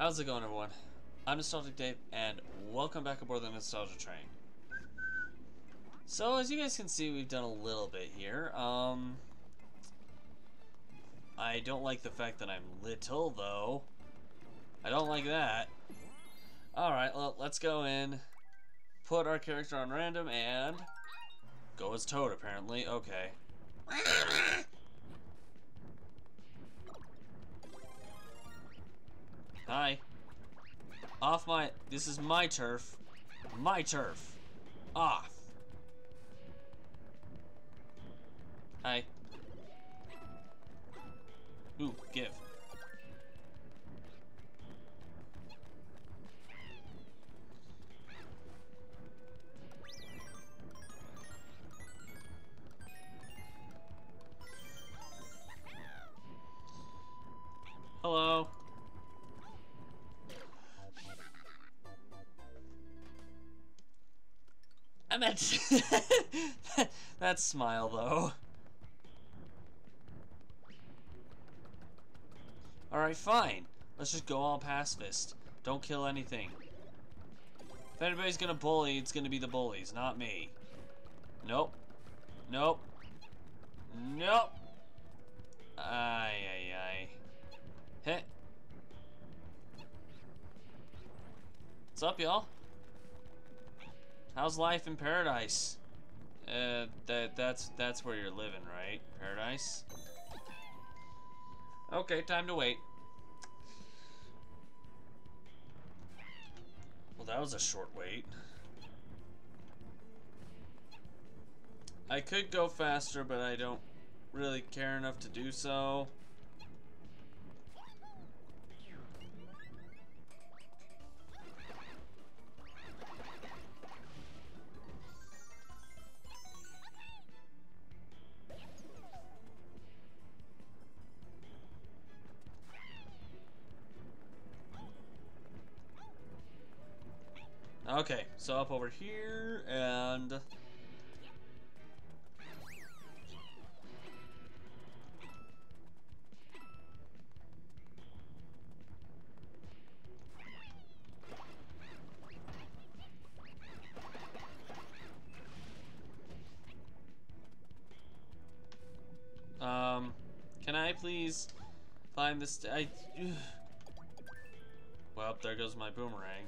How's it going, everyone? I'm Nostalgic Dave, and welcome back aboard the Nostalgia Train. So, as you guys can see, we've done a little bit here. Um, I don't like the fact that I'm little, though. I don't like that. Alright, well, let's go in, put our character on random, and go as Toad, apparently. Okay. Hi. Off my... This is my turf. My turf. Off. Hi. Ooh, give. I meant that smile though. Alright, fine. Let's just go all pacifist. Don't kill anything. If anybody's gonna bully, it's gonna be the bullies, not me. Nope. Nope. Nope. Ay, ay, ay. Heh. What's up, y'all? How's life in paradise? Uh, that that's that's where you're living, right? Paradise. Okay, time to wait. Well, that was a short wait. I could go faster, but I don't really care enough to do so. Okay, so up over here, and... Um, can I please find this? I. Well, there goes my boomerang.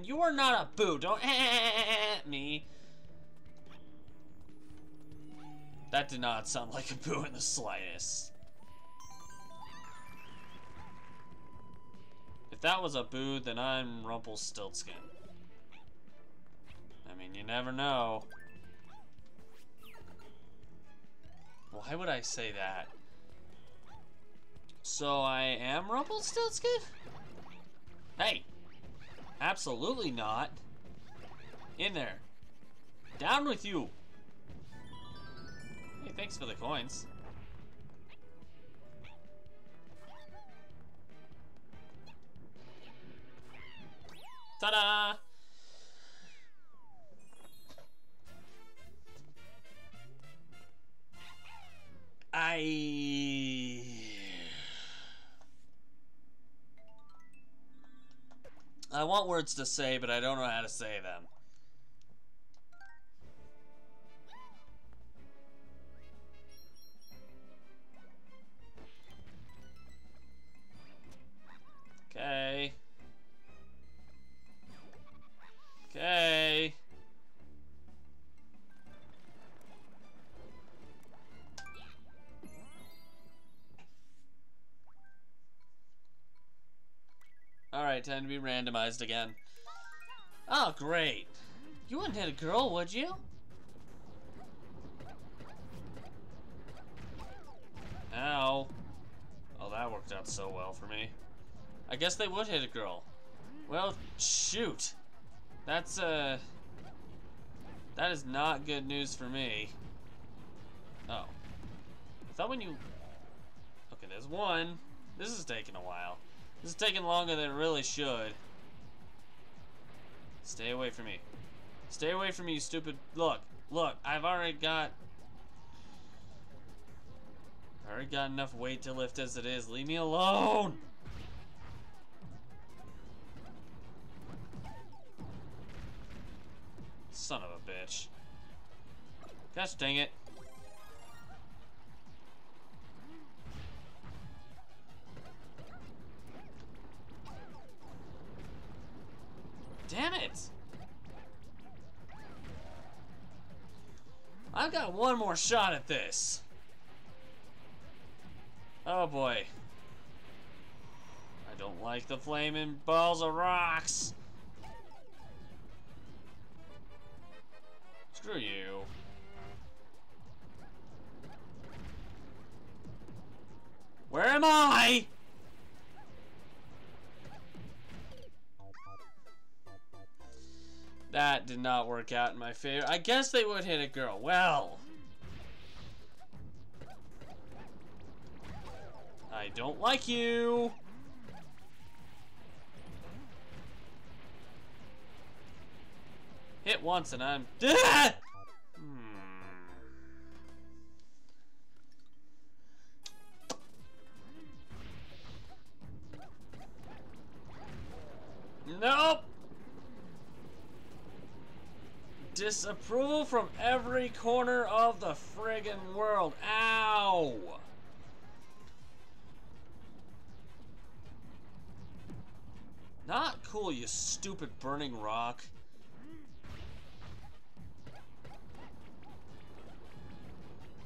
And you are not a boo. Don't at me. That did not sound like a boo in the slightest. If that was a boo, then I'm Rumpelstiltskin. I mean, you never know. Why would I say that? So I am Rumpelstiltskin? Hey! Absolutely not. In there. Down with you. Hey, thanks for the coins. Ta-da! Words to say, but I don't know how to say them. Time to be randomized again. Oh, great. You wouldn't hit a girl, would you? Ow. Oh, that worked out so well for me. I guess they would hit a girl. Well, shoot. That's, uh... That is not good news for me. Oh. I thought when you... Okay, there's one. This is taking a while. This is taking longer than it really should. Stay away from me. Stay away from me, you stupid... Look, look, I've already got... I already got enough weight to lift as it is. Leave me alone! Son of a bitch. Gosh dang it. Damn it! I've got one more shot at this. Oh boy. I don't like the flaming balls of rocks. Screw you. Where am I? Did not work out in my favor. I guess they would hit a girl. Well. I don't like you. Hit once and I'm... Disapproval from every corner of the friggin' world. Ow! Not cool, you stupid burning rock.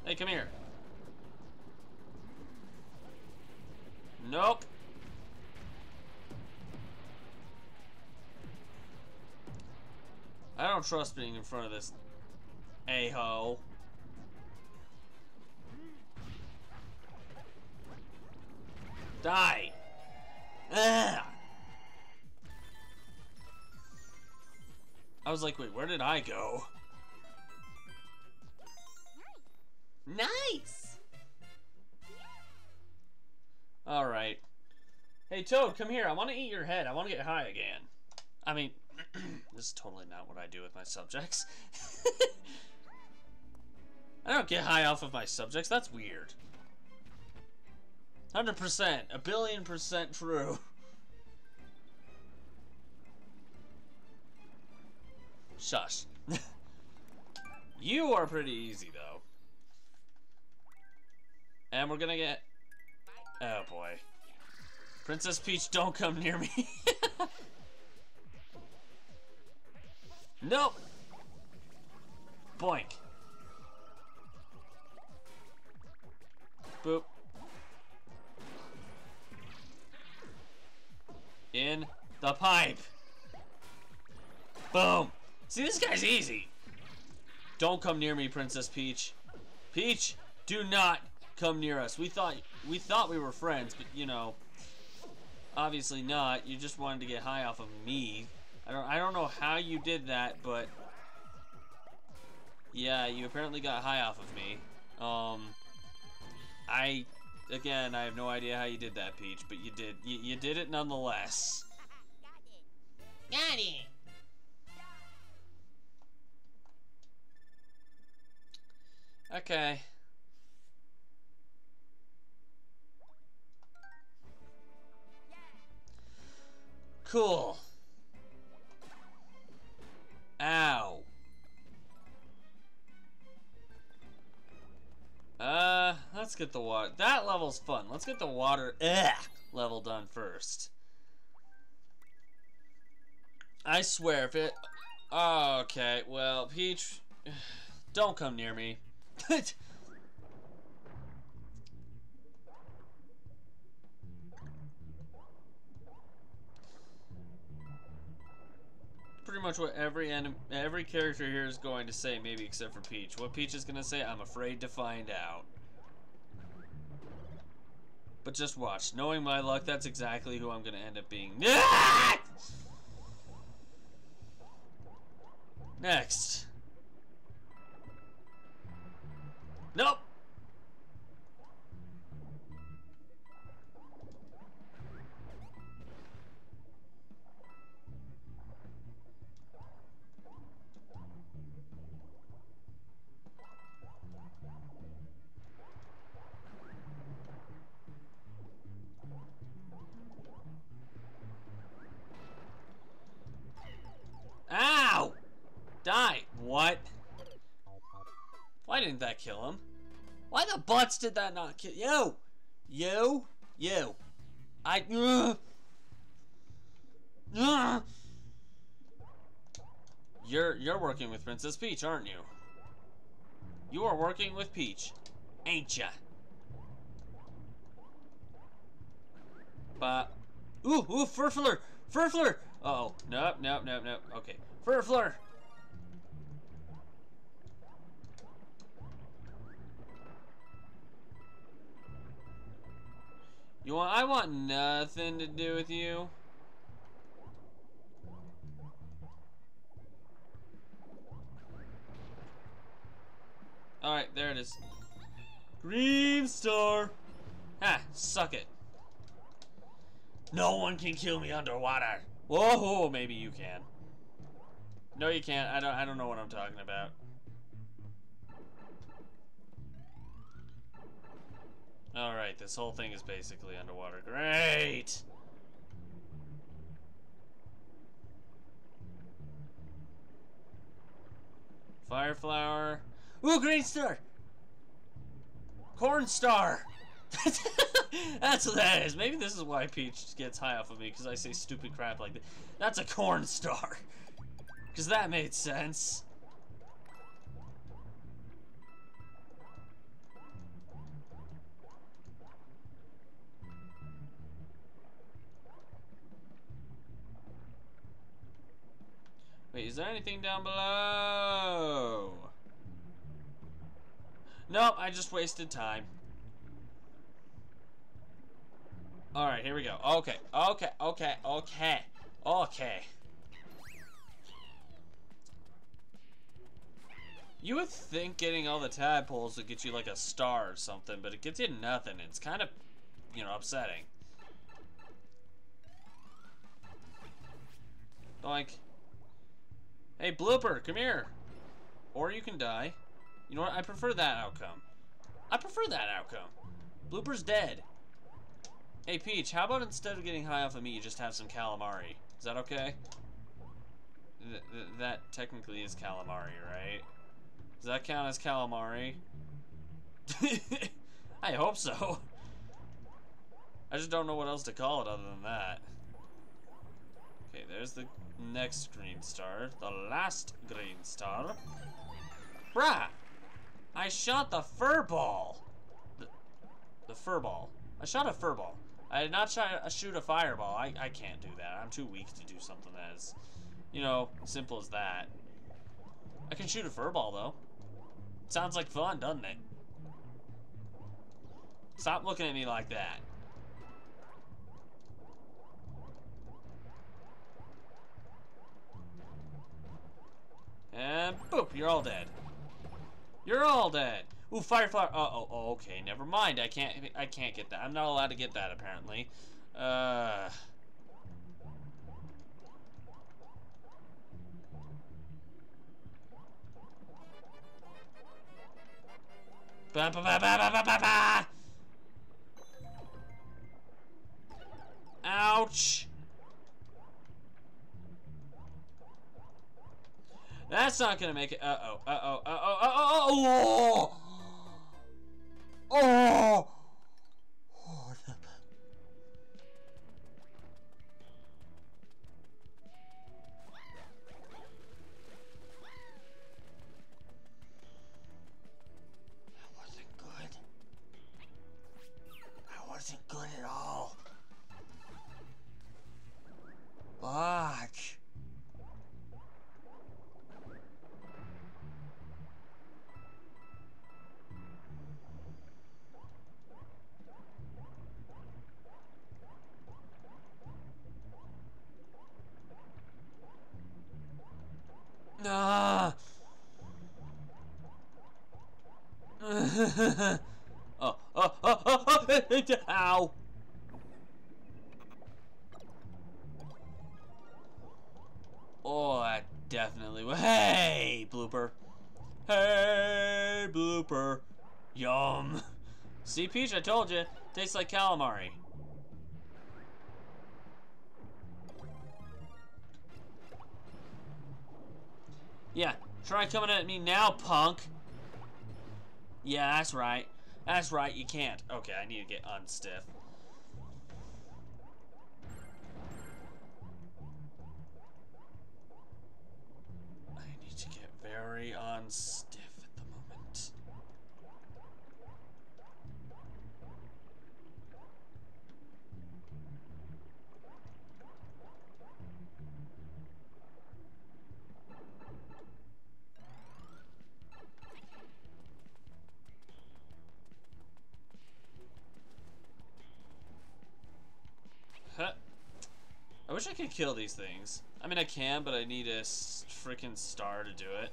Hey, come here. Nope. I don't trust being in front of this a-ho. Die! Ugh. I was like, wait, where did I go? Nice! Alright. Hey, Toad, come here. I want to eat your head. I want to get high again. I mean, this is totally not what I do with my subjects. I don't get high off of my subjects. That's weird. 100%. A billion percent true. Shush. you are pretty easy, though. And we're gonna get... Oh, boy. Princess Peach, don't come near me. Nope. Boink. Boop. In the pipe. Boom. See, this guy's easy. Don't come near me, Princess Peach. Peach, do not come near us. We thought we thought we were friends, but you know, obviously not. You just wanted to get high off of me. I don't I don't know how you did that, but yeah, you apparently got high off of me. Um I again, I have no idea how you did that, Peach, but you did you, you did it nonetheless. Got it. Okay. Cool. Ow. Uh, let's get the water. That level's fun. Let's get the water ugh, level done first. I swear, if it... Okay, well, Peach, don't come near me. pretty much what every every character here is going to say, maybe except for Peach. What Peach is going to say, I'm afraid to find out. But just watch. Knowing my luck, that's exactly who I'm going to end up being. Next. Nope. Kill him? Why the butts did that not kill you? You, you. I. Uh, uh. You're you're working with Princess Peach, aren't you? You are working with Peach, ain't ya? But ooh ooh Furfler Furfler. Uh oh nope nope nope nope. Okay Furfler. You want? I want nothing to do with you. Alright, there it is. Green star! Ha, suck it. No one can kill me underwater. Whoa, maybe you can. No, you can't. I don't. I don't know what I'm talking about. All right, this whole thing is basically underwater. Great. Fire flower. Ooh, green star! Corn star! That's what that is. Maybe this is why Peach gets high off of me, because I say stupid crap like that. That's a corn star. Because that made sense. Is there anything down below? Nope, I just wasted time. Alright, here we go. Okay, okay, okay, okay, okay. You would think getting all the tadpoles would get you like a star or something, but it gets you nothing. It's kind of, you know, upsetting. Like, hey, Blooper, come here. Or you can die. You know what? I prefer that outcome. I prefer that outcome. Blooper's dead. Hey, Peach, how about instead of getting high off of me, you just have some calamari? Is that okay? Th th that technically is calamari, right? Does that count as calamari? I hope so. I just don't know what else to call it other than that. Okay, there's the next green star. The last green star. Bruh! I shot the fur ball. The, the fur ball. I shot a fur ball. I did not try to uh, shoot a fireball. I, I can't do that. I'm too weak to do something as, you know, simple as that. I can shoot a fur ball, though. Sounds like fun, doesn't it? Stop looking at me like that. And boop, you're all dead. You're all dead. Ooh, Fireflower. Uh oh, oh, okay. Never mind. I can't. I can't get that. I'm not allowed to get that apparently. Uh. Ba ba ba ba ba ba ba. Ouch. That's not gonna make it. Uh oh. Uh oh. Uh oh. Uh oh. Oh. Oh. oh. Oh, oh, oh, oh, oh, ow. Oh, that definitely. Hey, blooper. Hey, blooper. Yum. See, Peach, I told you. Tastes like calamari. Yeah, try coming at me now, punk. Yeah, that's right. That's right, you can't. Okay, I need to get unstiff. I need to get very unstiff wish I could kill these things. I mean, I can, but I need a freaking star to do it.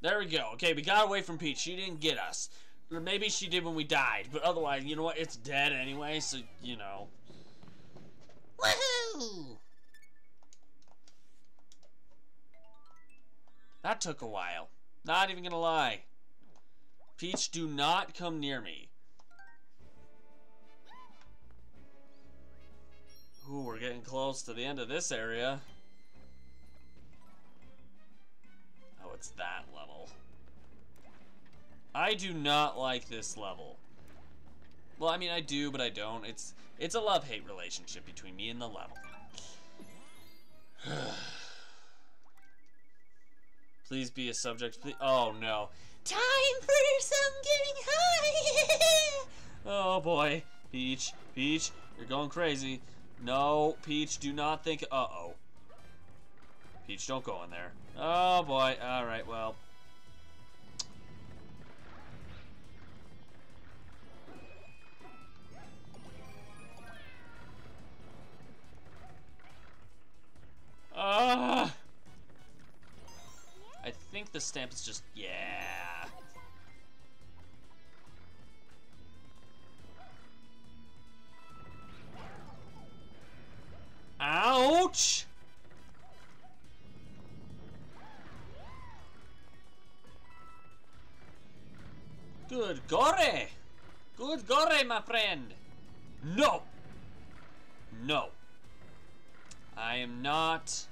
There we go. Okay, we got away from Peach. She didn't get us. Or maybe she did when we died, but otherwise, you know what? It's dead anyway, so, you know. Woohoo! That took a while. Not even gonna lie. Peach, do not come near me. Getting close to the end of this area. Oh, it's that level. I do not like this level. Well, I mean, I do, but I don't. It's it's a love-hate relationship between me and the level. Please be a subject. Please. Oh no. Time for some getting high. Oh boy, Peach, Peach, you're going crazy. No, Peach, do not think. Uh oh. Peach, don't go in there. Oh boy. All right. Well. Ah. I think the stamp is just yeah. My friend! No! No. I am not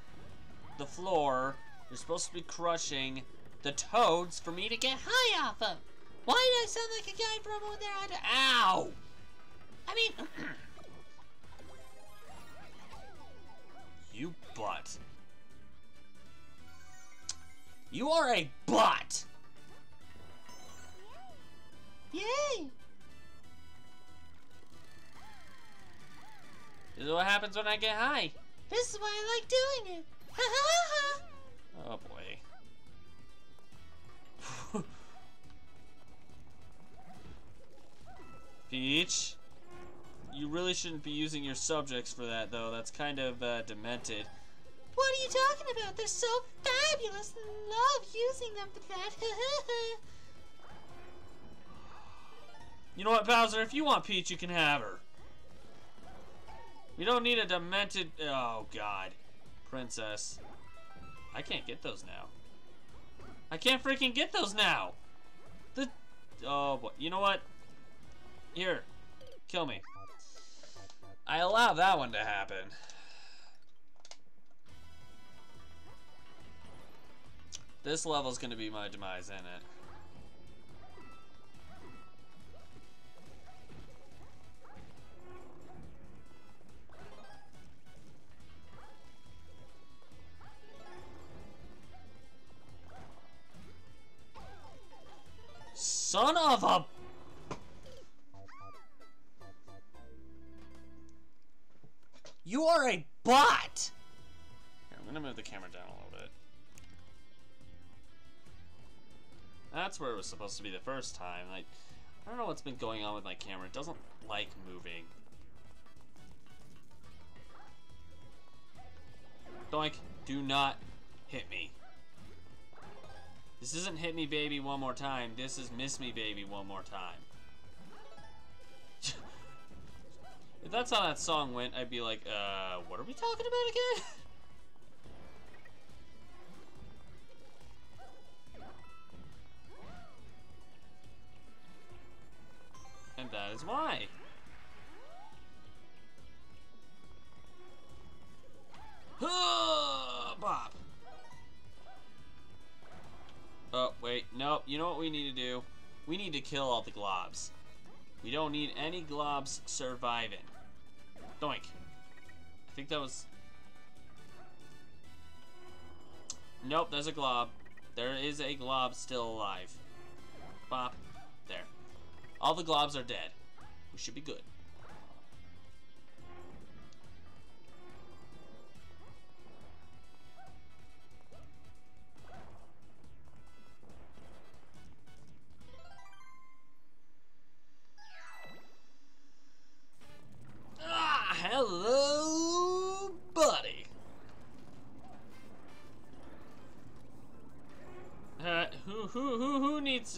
the floor. You're supposed to be crushing the toads for me to get high off of. Why do I sound like a guy from over there? I Ow! I mean, You butt. You are a butt! yay. This is what happens when I get high. This is why I like doing it. Oh boy. Peach, you really shouldn't be using your subjects for that, though. That's kind of uh, demented. What are you talking about? They're so fabulous and love using them for that. You know what, Bowser? If you want Peach, you can have her. We don't need a demented. Oh God, princess. I can't get those now. I can't freaking get those now. The. Oh boy. You know what? Here, kill me. I allow that one to happen. This level's gonna be my demise, isn't it? Son of a... You are a bot! Here, I'm gonna move the camera down a little bit. That's where it was supposed to be the first time. Like, I don't know what's been going on with my camera. It doesn't like moving. Doink, do not hit me. This isn't hit me baby one more time. This is miss me baby one more time. if that's how that song went, I'd be like, uh, what are we talking about again? and that is why. Bop. Oh, wait. Nope. You know what we need to do? We need to kill all the globs. We don't need any globs surviving. Doink. I think that was... Nope, there's a glob. There is a glob still alive. Bop. There. All the globs are dead. We should be good.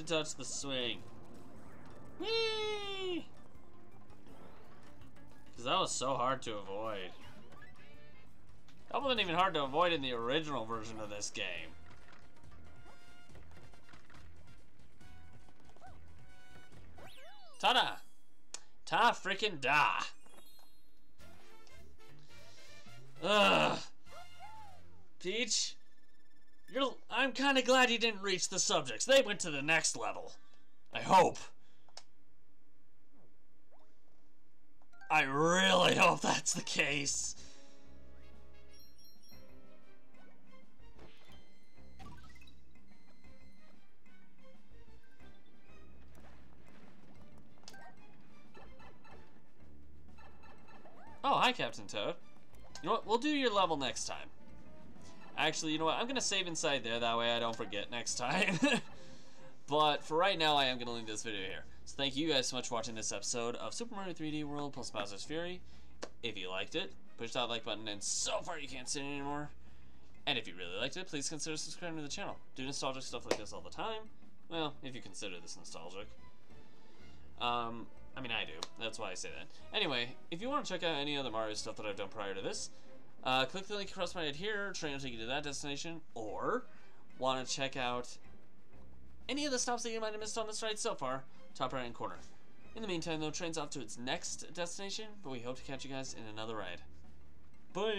Touch the swing? Whee! Because that was so hard to avoid. That wasn't even hard to avoid in the original version of this game. Ta-da! Ta freaking da! Ugh. Peach, you're, I'm kind of glad you didn't reach the subjects. They went to the next level. I hope. I really hope that's the case. Oh, hi, Captain Toad. You know what? We'll do your level next time. Actually, you know what? I'm going to save inside there. That way I don't forget next time. but for right now, I am going to leave this video here. So thank you guys so much for watching this episode of Super Mario 3D World plus Bowser's Fury. If you liked it, push that like button and so far you can't see it anymore. And if you really liked it, please consider subscribing to the channel. Do nostalgic stuff like this all the time. Well, if you consider this nostalgic. Um, I mean, I do. That's why I say that. Anyway, if you want to check out any other Mario stuff that I've done prior to this, uh, click the link across my head here, train will take you to that destination, or want to check out any of the stops that you might have missed on this ride so far, top right hand corner. In the meantime, though, train's off to its next destination, but we hope to catch you guys in another ride. Bye!